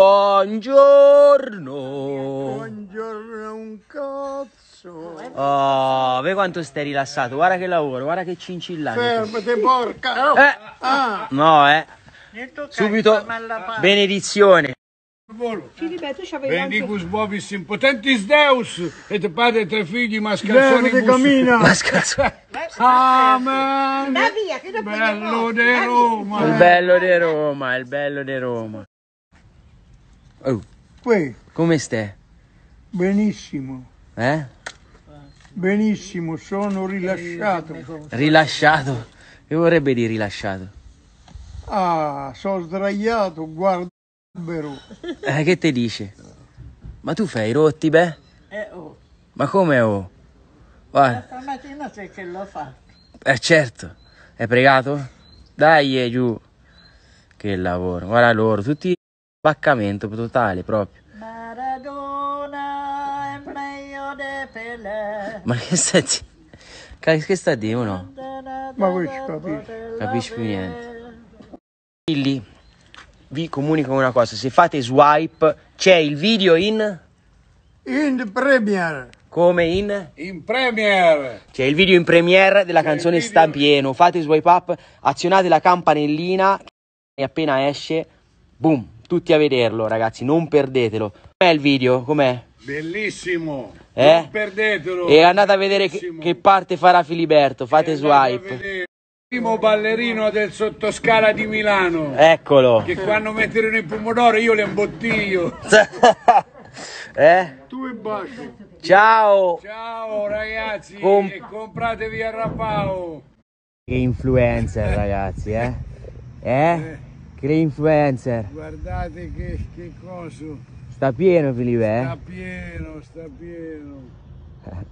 Buongiorno. Buongiorno un cazzo. Oh, vedi quanto stai rilassato. Guarda che lavoro, guarda che cincillani. Fermati porca. Eh, Ah, no, eh. Subito benedizione. C'avevi anche... Benedicus vobis impotentis Deus, et padre tre figli mascalzoni fermati cammina. Ma scherzo. Amen. Via, Bello di Roma. Il bello di Roma, il bello di Roma. Oh, Qui, come stai? benissimo. Eh? Benissimo, sono rilasciato. Rilasciato. Che vorrebbe dire rilasciato? Ah, sono sdraiato, guardo l'albero. Eh, che te dice? Ma tu fai i rotti, beh? Eh, oh, Ma come oh? Guarda, stamattina sai che l'ho fatto. eh certo. Hai pregato? Dai, eh, giù. Che lavoro. Guarda loro, tutti baccamento totale proprio. Maradona è meglio di Pelé. Ma che sta di... Che che sta di uno? Ma voi ci capite? Capisci più niente. Lì vi comunico una cosa, se fate swipe c'è il video in In Premier. come in In Premier. c'è il video in premiere della canzone Sta pieno, fate swipe up, azionate la campanellina e appena esce, boom, tutti a vederlo ragazzi, non perdetelo. Com'è il video? Com'è? Bellissimo. Eh? Non perdetelo. E andate a vedere che, che parte farà Filiberto, fate swipe. Il primo ballerino del sottoscala di Milano. Eccolo. Che quando metterono i pomodori io li imbottiglio. eh? Tu e bacio. Ciao. Ciao ragazzi Com- e compratevi a Rapao. Che influencer ragazzi, eh? Eh? Che influencer. Guardate che, che coso. Sta pieno Filipe, Sta eh? pieno, sta pieno.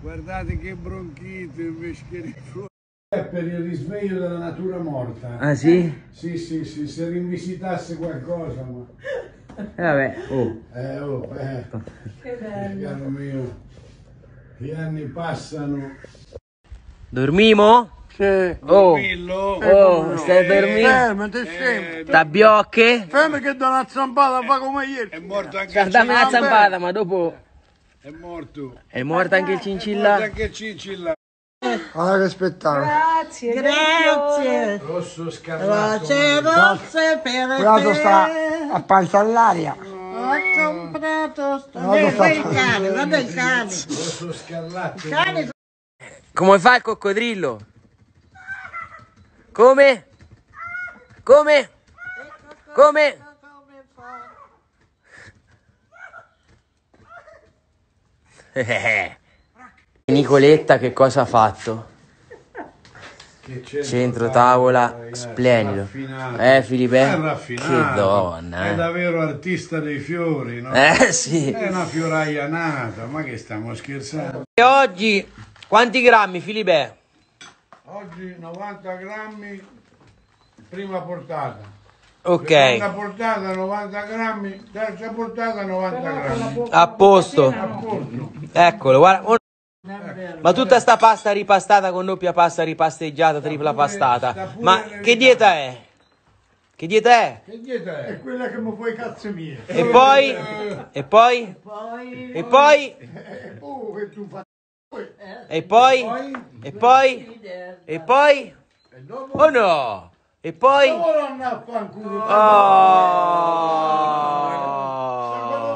Guardate che bronchite invece che riflusso. È per il risveglio della natura morta. Ah sì? Sì, sì, sì, se rivisitasse qualcosa, ma... Eh, vabbè, oh. Eh, oh, eh. Che bello. Caro mio, gli anni passano. Dormimo? Sì. Oh, oh, stai dormendo? Fermati, scemo. Tabiocche? Fermi che do una zampata, fa come ieri. È morto anche il dammi una zampata, ma dopo È morto. è morta anche il È morto cincilla? anche il cincilla. Ah, che spettacolo. Grazie, Grazie. Rosso scarlatto. Rosse, rosse per te. sta a pancia all'aria. Ho comprato sto... Guarda il cane, guarda il cane. Rosso cane Come fa il coccodrillo? Come? Come? Come? Nicoletta che cosa ha fatto? Che centro, Centro tavola ragazzi, splendido. raffinato. Eh Filipe? È. Che donna. È eh. davvero artista dei fiori, no? Eh sì. È una fioraia nata, ma che stiamo scherzando? E oggi quanti grammi Filipe? Oggi 90 grammi, prima portata. Ok, Seconda portata 90 grammi, terza portata 90 grammi. a posto. A posto. Eccolo, guarda. oh, Ma tutta sta pasta ripastata con doppia pasta ripasteggiata, tripla pastata. Ma che dieta è? Che dieta è? Che dieta è? Quella che mi fai cazzo mie. E poi? E poi? E poi? Oh, che tu fai. E poi? E poi? E poi? Oh no! E poi? A fanculo. Oh!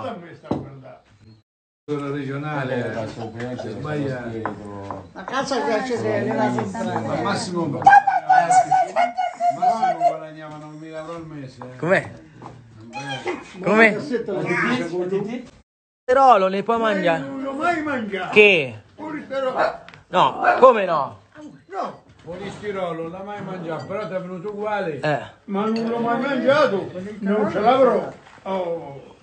da me sta guardando. La regionale sbaglia. A casa piace la Ma Massimo Massimo guadagnava 9.000 euro al mese. eh. Com'è? Come? Rolo ne puoi mangiare? Non l'ho mai mangiato. Che? Polisterolo. No, come no? No, Polistirolo, l'ha mai mangiato, però ti è venuto uguale. Eh. ma non l'ho mai mangiato. Non ce l'avrò. Oh.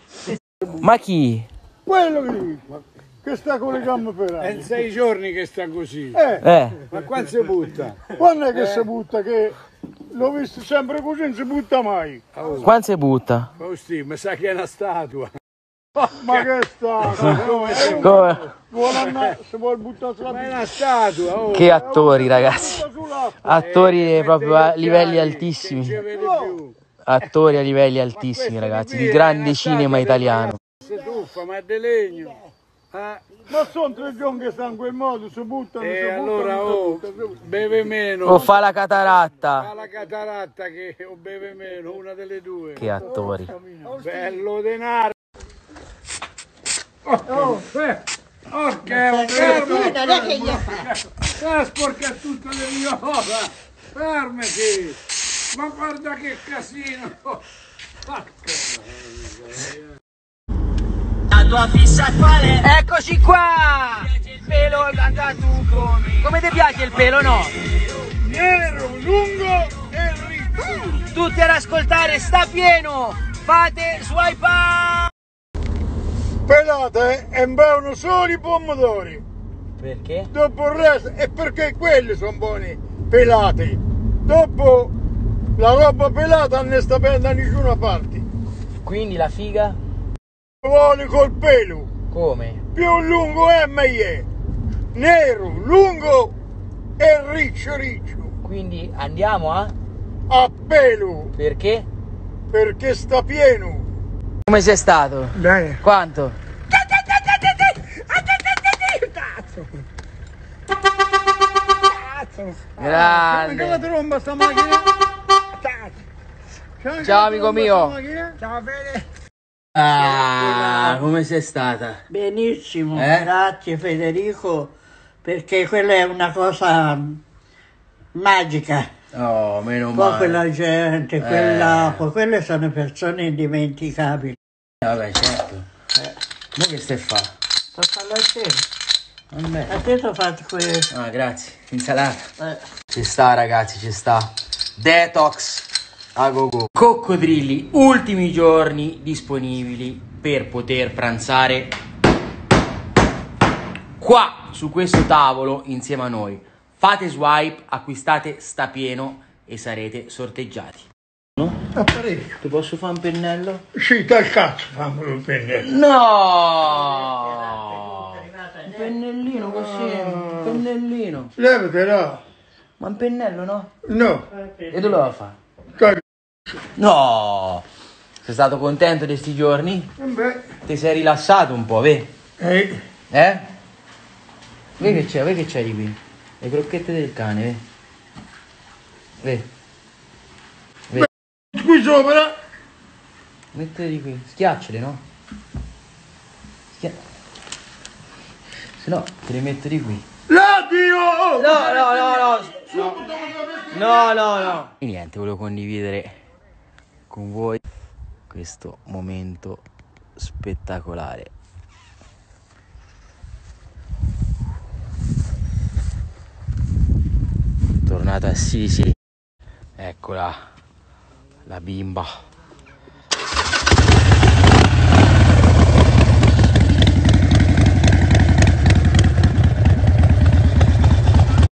Ma chi? Quello che dico. Che sta con le gambe per È sei giorni che sta così. Eh, Eh. Ma quando si butta? quando è che si butta? Che l'ho visto sempre così, non si butta mai. Quando si butta? Fausti, mi sa che è una statua. Ma che sta? Come? Vuole andare, se vuole buttare sulla Ma è pista. una statua, oh. Che attori, ragazzi. sull'acqua. Attori proprio a livelli altissimi. ci vede più. Attori a livelli altissimi, ragazzi, di grande cinema italiano. Ma è di legno. Ah, Ma sono tre giorni che stanno in quel modo, si buttano, e si buttano, allora si oh, buttano, si buttano. beve meno. O fa la cataratta. Fa la cataratta che o beve meno, una delle due. Che attori. Bello denaro. Oh, eh, Orca, fermo! Non è che gli fa. Eh, sporca tutte le mie cose! Fermati! Ma guarda che casino! Eccoci qua! Il pelo andato come... Come ti piace il pelo, no? Nero, lungo e riccio. Tutti ad ascoltare, sta pieno! Fate swipe up! Pelate e bevono solo i pomodori. Perché? Dopo il resto, è perché quelli sono buoni, pelati. Dopo la roba pelata non ne sta bene da nessuna parte. Quindi la figa? Vuole col pelo. Come? Più lungo è meglio. Nero, lungo e riccio riccio. Quindi andiamo a? A pelo, Perché? perché sta pieno. Come sei stato? Dai. Quanto? Come la Grande! tromba sta macchina? Ciao, amico mio. Ciao Fede. Ah, come sei stata? Benissimo, Eh? grazie Federico, perché quella è una cosa magica. Oh, meno Poi male. quella gente, quella, Eh. quelle sono persone indimenticabili. Vabbè, certo. Ma che stai a fare? Sto parlando a te. Vabbè. A te ho fatto questo. Ah, grazie. Insalata. Eh. Ci sta, ragazzi, ci sta. Detox a go go. Coccodrilli, ultimi giorni disponibili per poter pranzare qua su questo tavolo insieme a noi. Fate swipe, acquistate sta pieno e sarete sorteggiati. Apparecchio. Ti posso fare un pennello? Sì, dal cazzo fammelo il pennello. No! Un pennellino così, un pennellino. Levatela. Ma un pennello no? No. E dove lo fa? No! Sei stato contento di questi giorni? Beh. Ti sei rilassato un po', vedi? Eh. Eh? Vedi che c'è, vedi che c'è di qui? Le crocchette del cane, vedi? Vedi? Qui sopra. Mettile di qui, schiacciale, no? Schia... Se no, te le metto di qui. L'addio! No, no, no, no. No, no, no. E niente, volevo condividere con voi questo momento spettacolare. Tornata a Sisi. Eccola, la bimba.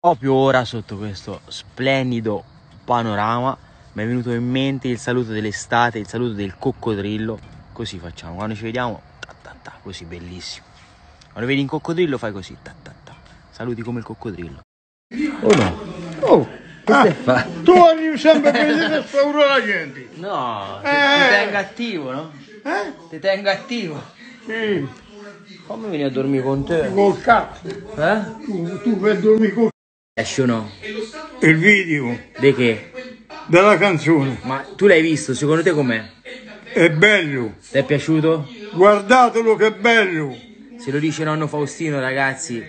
Proprio ora sotto questo splendido panorama mi è venuto in mente il saluto dell'estate, il saluto del coccodrillo. Così facciamo, quando ci vediamo, ta ta ta, così bellissimo. Quando vedi un coccodrillo fai così, ta ta ta. Saluti come il coccodrillo. O no? Oh. A fare? Tu arrivi sempre per vedere spaura la gente. No, ti, Eh. ti tengo attivo, no? Eh? Ti tengo attivo. Sì. Come vieni a dormire con te? Col cazzo. Eh? Tu, tu per dormire con Esce o no? il video Di che? della canzone. Ma tu l'hai visto, secondo te com'è? È bello. Ti è piaciuto? Guardatelo che bello. Se lo dice nonno Faustino, ragazzi,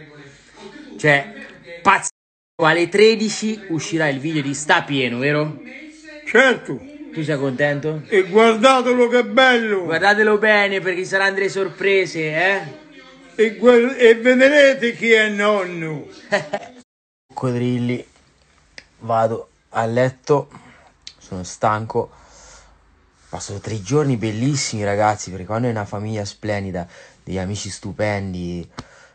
cioè, pazzo. Alle 13 uscirà il video di Sta Pieno, vero? Certo. Tu sei contento? E guardatelo che bello. Guardatelo bene perché ci saranno delle sorprese, eh? E, e vedrete chi è nonno. Coccodrilli, vado a letto, sono stanco. Passo tre giorni bellissimi, ragazzi, perché quando hai una famiglia splendida, degli amici stupendi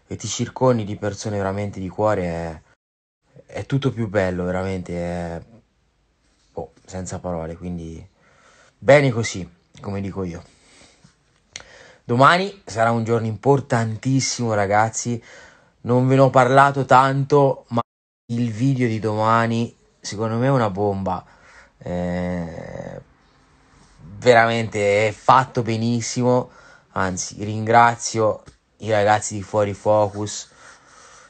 e ti circondi di persone veramente di cuore, è, è tutto più bello, veramente. È, boh, senza parole, quindi bene così, come dico io. Domani sarà un giorno importantissimo, ragazzi. Non ve ne ho parlato tanto, ma il video di domani secondo me è una bomba. Eh, veramente è fatto benissimo. Anzi, ringrazio i ragazzi di Fuori Focus,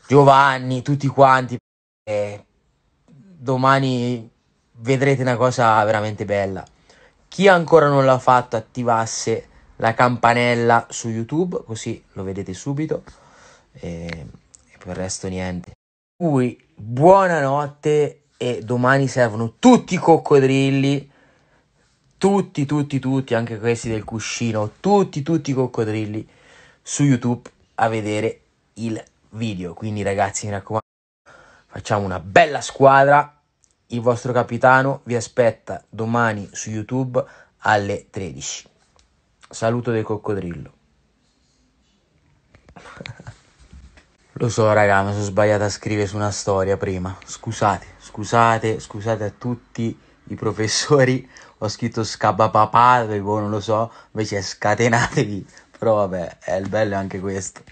Giovanni, tutti quanti. E domani vedrete una cosa veramente bella. Chi ancora non l'ha fatto, attivasse la campanella su YouTube, così lo vedete subito. E, e per il resto niente. Cui buonanotte e domani servono tutti i coccodrilli. Tutti, tutti, tutti, anche questi del cuscino, tutti, tutti i coccodrilli su YouTube a vedere il video. Quindi ragazzi, mi raccomando, facciamo una bella squadra. Il vostro capitano vi aspetta domani su YouTube alle 13. Saluto del coccodrillo. Lo so, raga, mi sono sbagliato a scrivere su una storia prima. Scusate, scusate, scusate a tutti i professori. Ho scritto scabapapà, non lo so, invece scatenatevi. Però vabbè, è il bello anche questo.